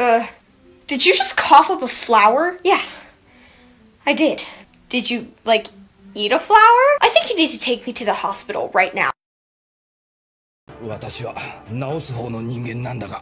Uh, did you just cough up a flower? Yeah, I did. Did you, like, eat a flower? I think you need to take me to the hospital right now. 私は治す方の人間なんだが